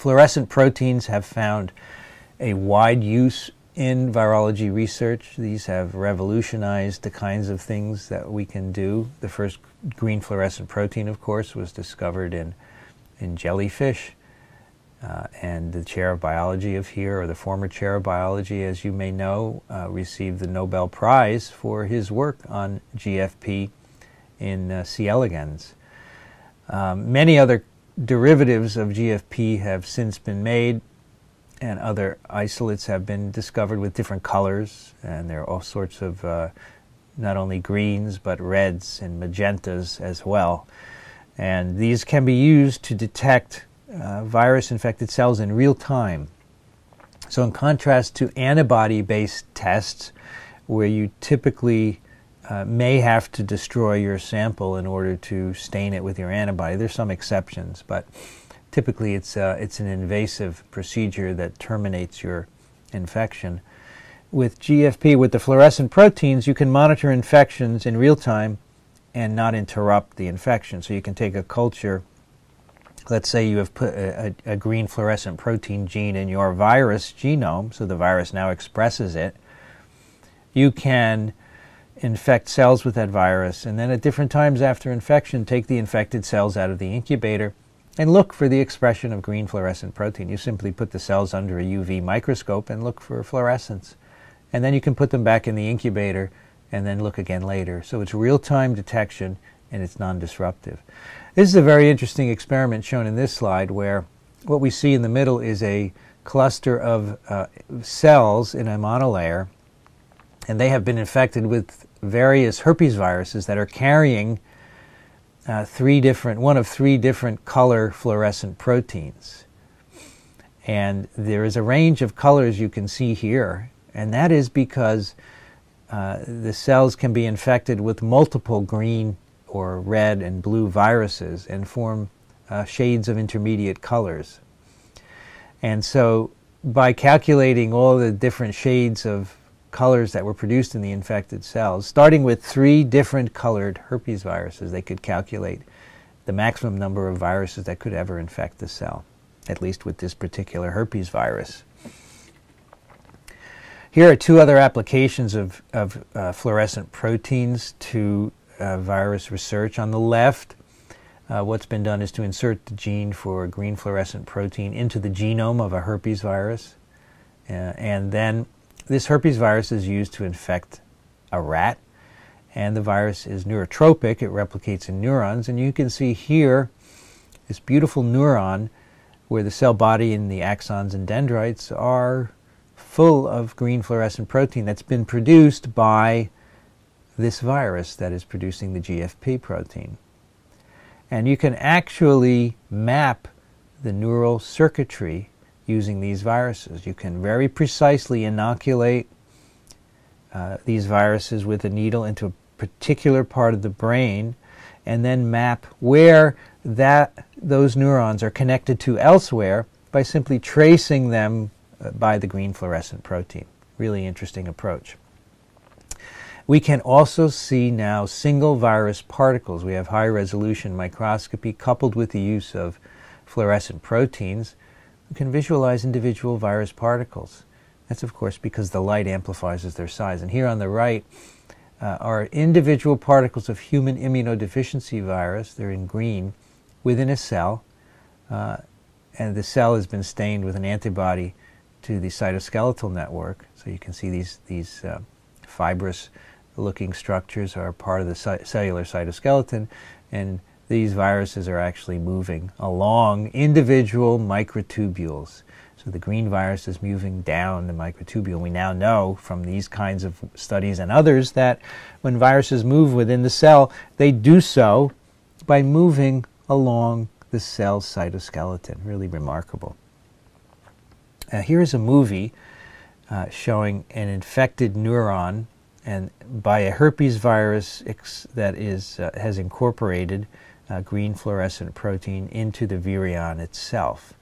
Fluorescent proteins have found a wide use in virology research. These have revolutionized the kinds of things that we can do. The first green fluorescent protein, of course, was discovered in, in jellyfish. Uh, and the chair of biology of here, or the former chair of biology, as you may know, uh, received the Nobel Prize for his work on GFP in uh, C. elegans. Um, many other derivatives of GFP have since been made, and other isolates have been discovered with different colors, and there are all sorts of uh, not only greens but reds and magentas as well. And these can be used to detect uh, virus infected cells in real time. So, in contrast to antibody based tests, where you typically uh, may have to destroy your sample in order to stain it with your antibody, there's some exceptions, but typically it's, uh, it's an invasive procedure that terminates your infection. With GFP, with the fluorescent proteins, you can monitor infections in real time and not interrupt the infection. So you can take a culture let's say you have put a, a, a, green fluorescent protein gene in your virus genome, so the virus now expresses it, you can infect cells with that virus, and then at different times after infection, take the infected cells out of the incubator and look for the expression of green fluorescent protein. You simply put the cells under a UV microscope and look for fluorescence. And then you can put them back in the incubator and then look again later. So it's real time detection and it's non disruptive. This is a very interesting experiment shown in this slide where what we see in the middle is a cluster of uh, cells in a monolayer, and they have been infected with various herpes viruses that are carrying uh, three different, one of three different color fluorescent proteins. And there is a range of colors you can see here, and that is because uh, the cells can be infected with multiple green or red and blue viruses and form uh, shades of intermediate colors. And so, by calculating all the different shades of colors that were produced in the infected cells, starting with three different colored herpes viruses, they could calculate the maximum number of viruses that could ever infect the cell, at least with this particular herpes virus. Here are two other applications of, of uh, fluorescent proteins to uh, virus research. On the left, uh, what's been done is to insert the gene for a green fluorescent protein into the genome of a herpes virus. Uh, and then this herpes virus is used to infect a rat. And the virus is neurotropic, it replicates in neurons. And you can see here this beautiful neuron where the cell body and the axons and dendrites are full of green fluorescent protein that's been produced by this virus that is producing the GFP protein. And you can actually map the neural circuitry using these viruses. You can very precisely inoculate uh, these viruses with a needle into a particular part of the brain and then map where that those neurons are connected to elsewhere by simply tracing them uh, by the green fluorescent protein. Really interesting approach. We can also see now single virus particles. We have high resolution microscopy coupled with the use of fluorescent proteins. We can visualize individual virus particles. That's, of course, because the light amplifies as their size. And here on the right uh, are individual particles of human immunodeficiency virus. They're in green within a cell. Uh, and the cell has been stained with an antibody to the cytoskeletal network. So you can see these, these uh, fibrous looking structures are part of the cellular cytoskeleton, and these viruses are actually moving along individual microtubules. So the green virus is moving down the microtubule. We now know from these kinds of studies and others that when viruses move within the cell, they do so by moving along the cell cytoskeleton. Really remarkable. Uh, here's a movie uh, showing an infected neuron and by a herpes virus that is, uh, has incorporated uh, green fluorescent protein into the virion itself.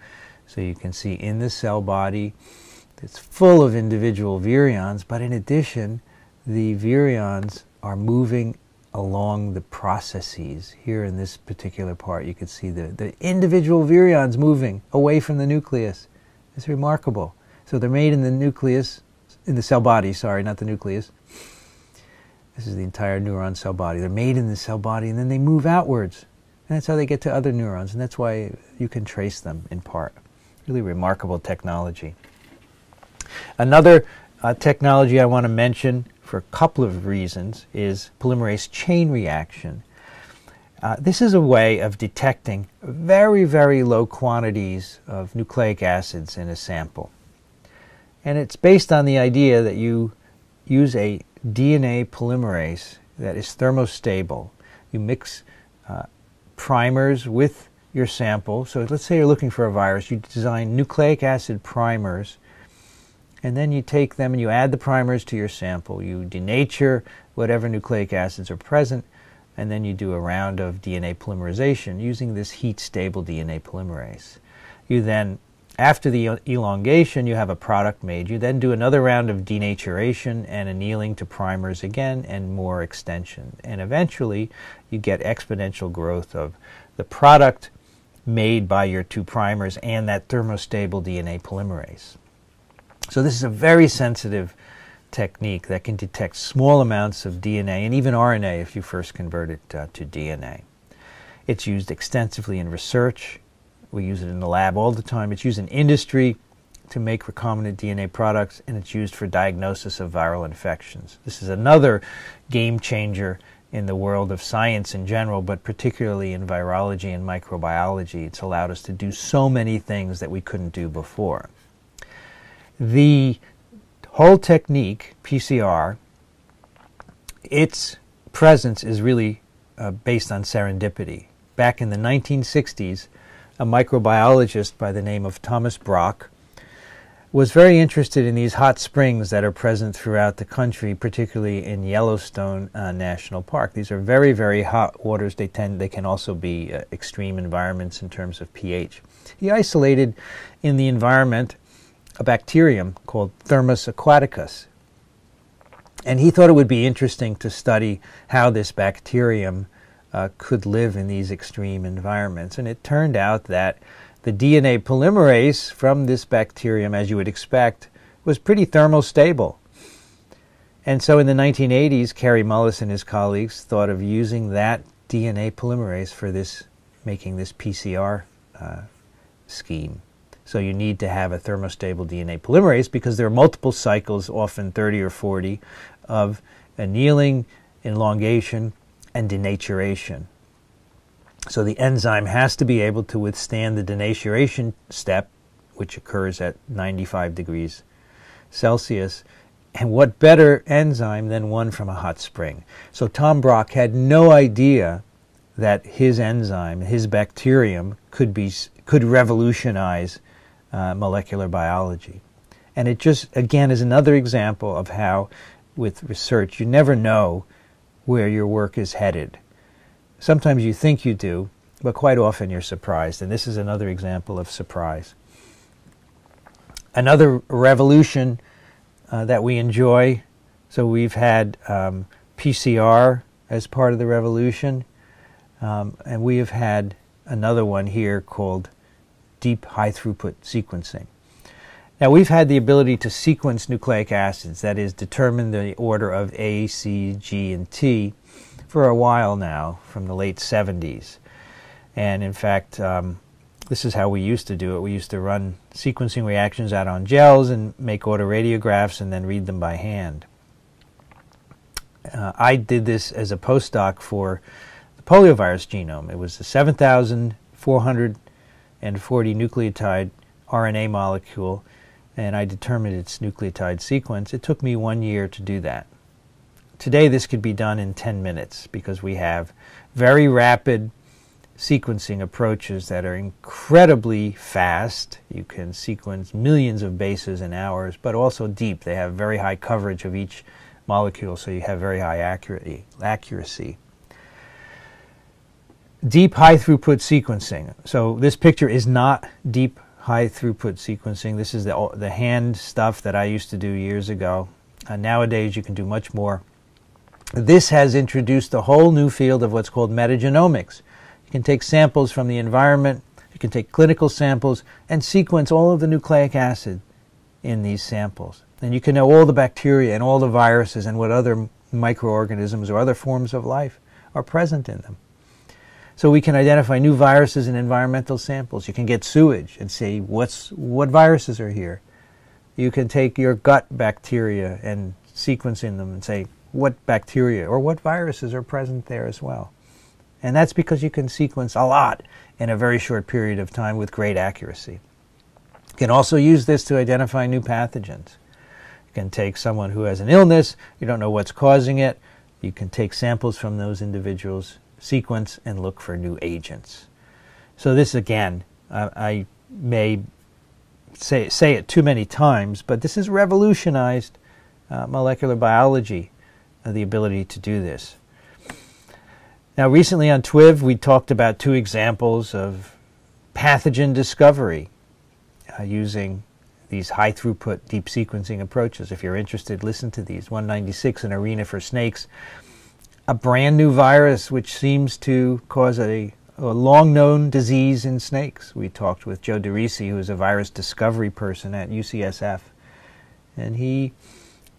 So you can see in the cell body it's full of individual virions, but in addition, the virions are moving along the processes. Here in this particular part, you can see the, the individual virions moving away from the nucleus. It's remarkable. So they're made in the nucleus, in the cell body, sorry, not the nucleus. This is the entire neuron cell body. They're made in the cell body and then they move outwards. And that's how they get to other neurons, and that's why you can trace them in part. Really remarkable technology. Another uh, technology I want to mention for a couple of reasons is polymerase chain reaction. Uh, this is a way of detecting very, very low quantities of nucleic acids in a sample. And it's based on the idea that you use a DNA polymerase that is thermostable. You mix uh, primers with your sample. So let's say you're looking for a virus. You design nucleic acid primers, and then you take them and you add the primers to your sample. You denature whatever nucleic acids are present, and then you do a round of DNA polymerization using this heat-stable DNA polymerase. You then after the elongation, you have a product made. You then do another round of denaturation and annealing to primers again and more extension. And eventually, you get exponential growth of the product made by your two primers and that thermostable DNA polymerase. So this is a very sensitive technique that can detect small amounts of DNA and even RNA if you first convert it uh, to DNA. It's used extensively in research we use it in the lab all the time. It's used in industry to make recombinant DNA products, and it's used for diagnosis of viral infections. This is another game changer in the world of science in general, but particularly in virology and microbiology. It's allowed us to do so many things that we couldn't do before. The whole technique, PCR, its presence is really uh, based on serendipity. Back in the 1960s, a microbiologist by the name of Thomas Brock, was very interested in these hot springs that are present throughout the country, particularly in Yellowstone uh, National Park. These are very, very hot waters. They tend, they can also be uh, extreme environments in terms of pH. He isolated in the environment a bacterium called Thermus aquaticus. And he thought it would be interesting to study how this bacterium uh, could live in these extreme environments. And it turned out that the DNA polymerase from this bacterium, as you would expect, was pretty thermostable. And so in the 1980s, Kary Mullis and his colleagues thought of using that DNA polymerase for this, making this PCR uh, scheme. So you need to have a thermostable DNA polymerase because there are multiple cycles, often 30 or 40, of annealing, elongation, and denaturation. So the enzyme has to be able to withstand the denaturation step, which occurs at 95 degrees Celsius. And what better enzyme than one from a hot spring? So Tom Brock had no idea that his enzyme, his bacterium, could be could revolutionize uh, molecular biology. And it just again is another example of how, with research, you never know where your work is headed. Sometimes you think you do, but quite often you're surprised, and this is another example of surprise. Another revolution uh, that we enjoy, so we've had um, PCR as part of the revolution, um, and we have had another one here called deep high throughput sequencing. Now, we've had the ability to sequence nucleic acids, that is, determine the order of A, C, G, and T, for a while now, from the late 70s. And in fact, um, this is how we used to do it. We used to run sequencing reactions out on gels and make autoradiographs and then read them by hand. Uh, I did this as a postdoc for the poliovirus genome. It was a 7,440 nucleotide RNA molecule and I determined its nucleotide sequence. It took me one year to do that. Today, this could be done in 10 minutes because we have very rapid sequencing approaches that are incredibly fast. You can sequence millions of bases in hours, but also deep. They have very high coverage of each molecule, so you have very high accuracy. accuracy. Deep high throughput sequencing. So this picture is not deep high throughput sequencing. This is the, the hand stuff that I used to do years ago. Uh, nowadays, you can do much more This has introduced a whole new field of what's called metagenomics. You can take samples from the environment, you can take clinical samples, and sequence all of the nucleic acid in these samples. And you can know all the bacteria and all the viruses and what other microorganisms or other forms of life are present in them. So we can identify new viruses in environmental samples. You can get sewage and see what's, what viruses are here. You can take your gut bacteria and sequence in them and say what bacteria or what viruses are present there as well. And that's because you can sequence a lot in a very short period of time with great accuracy. You can also use this to identify new pathogens. You can take someone who has an illness, you don't know what's causing it, you can take samples from those individuals, sequence, and look for new agents. So this again, uh, I may say, say it too many times, but this has revolutionized uh, molecular biology, uh, the ability to do this. Now recently on TWIV we talked about two examples of pathogen discovery uh, using these high throughput deep sequencing approaches. If you're interested, listen to these. 196, an arena for snakes. A brand new virus which seems to cause a, a long known disease in snakes. We talked with Joe DeRisi, who is a virus discovery person at UCSF. And he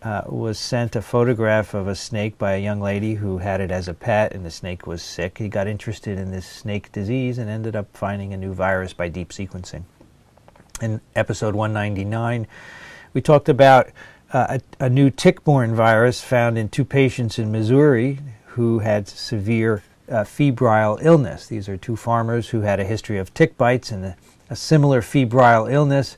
uh, was sent a photograph of a snake by a young lady who had it as a pet, and the snake was sick. He got interested in this snake disease and ended up finding a new virus by deep sequencing in episode 199, we talked about uh, a, a, new tick-borne virus found in two patients in Missouri who had severe uh, febrile illness. These are two farmers who had a history of tick bites and a, a similar febrile illness.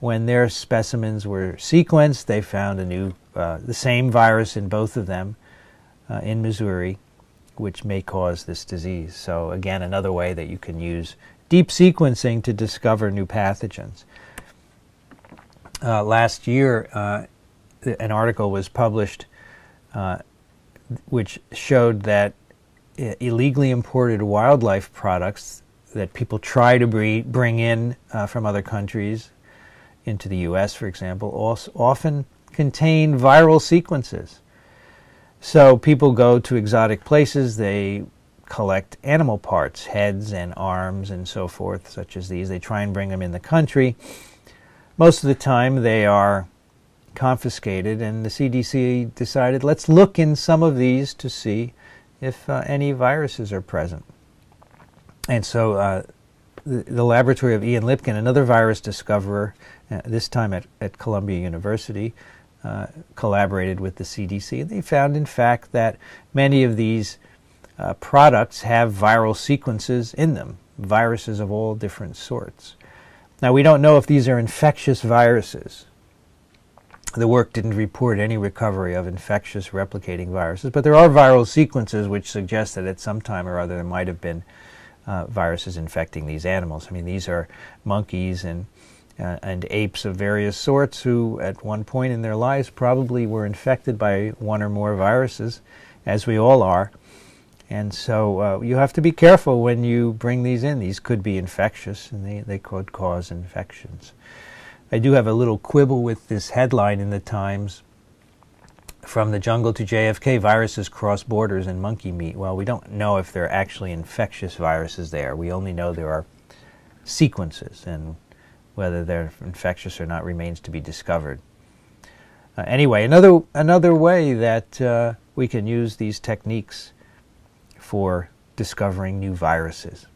When their specimens were sequenced, they found a new, uh, the same virus in both of them uh, in Missouri, which may cause this disease. So again, another way that you can use deep sequencing to discover new pathogens. Uh, last year, uh, an article was published uh, which showed that illegally imported wildlife products that people try to bring in uh, from other countries into the U.S., for example, also often contain viral sequences. So people go to exotic places, they collect animal parts, heads and arms and so forth, such as these. They try and bring them in the country. Most of the time they are confiscated, and the CDC decided let's look in some of these to see if uh, any viruses are present. And so uh, the, the, laboratory of Ian Lipkin, another virus discoverer, uh, this time at, at Columbia University, uh, collaborated with the CDC. And they found, in fact, that many of these uh, products have viral sequences in them, viruses of all different sorts. Now, we don't know if these are infectious viruses. The work didn't report any recovery of infectious replicating viruses, but there are viral sequences which suggest that at some time or other there might have been uh, viruses infecting these animals. I mean, these are monkeys and uh, and apes of various sorts who, at one point in their lives, probably were infected by one or more viruses, as we all are. And so uh, you have to be careful when you bring these in. These could be infectious and they, they could cause infections. I do have a little quibble with this headline in the Times from the jungle to JFK viruses cross borders in monkey meat. Well, we don't know if there are actually infectious viruses there. We only know there are sequences, and whether they're infectious or not remains to be discovered. Uh, anyway, another another way that uh, we can use these techniques for discovering new viruses.